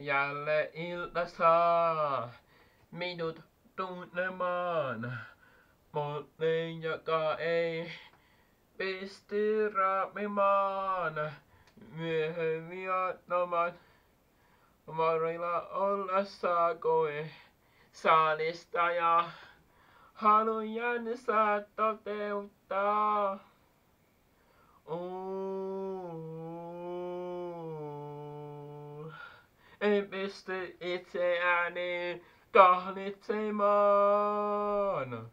jälleen ilta saa minut tunnemaan. Monen, joka ei pysty raapimaan. Myöhemmin viattomat varilla olla saakoi saalista ja halujansa toteuttaa. Oh. En pysty itseäni kahlitsemaan.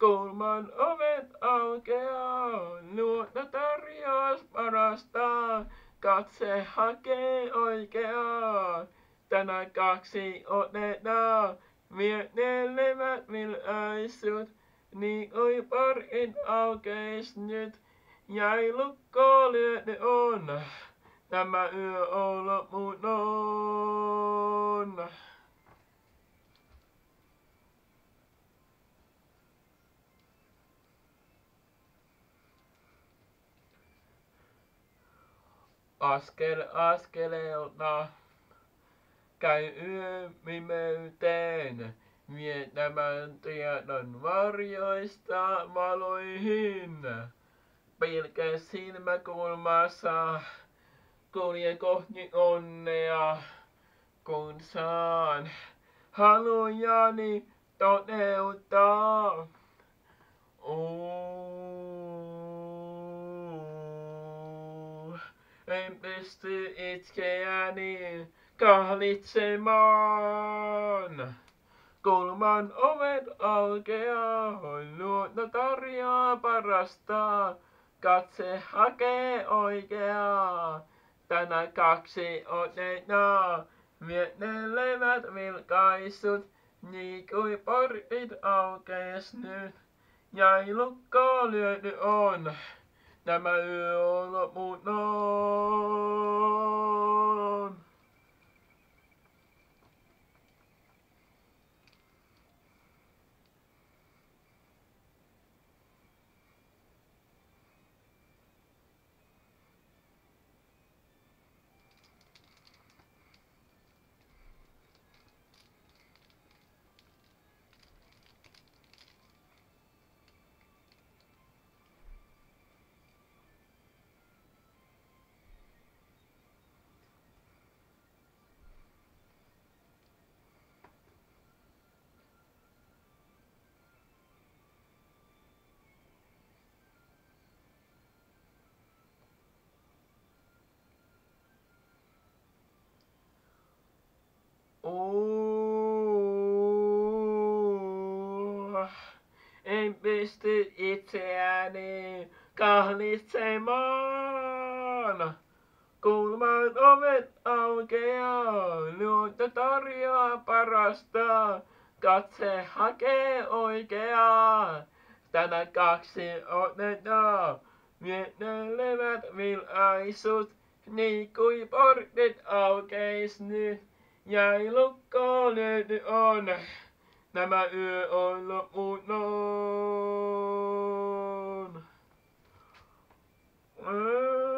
Kulman ovet aukeaa, luota tarjous parasta, katse hakee oikeaa. Tänä kaksi otetaan, miettelevät vilaisut, niin kuin porkin aukeis nyt. Jäi lukko lyöty on, tämä yö on loputon. Askel askeleelta käy yö pimeyteen, vietämään tiedon varjoista valoihin. Pilke silmäkulmassa kulje kohti onnea, kun saan halujani toteuttaa. Oh. En pysty itkeäni kahlitsemaan. Kulman ovet aukeaa, luonto tarjoaa parasta. Katse hakee oikeaa, tänä kaksi otetaan. Miettelevät vilkaisut, niin kuin portit aukees nyt. Jäi lukko lyöty on, tämä yö on loputon. Oh. En pysty itseäni kahlitsemaan. Kulman ovet aukeaa, luonto tarjoaa parasta. Katse hakee oikeaa, tänä kaksi otetaan. Miettelevät vilaisut, niin kuin portit aukeis nyt. Jäi lukko lyöty on, nämä yö on loputon. Ah.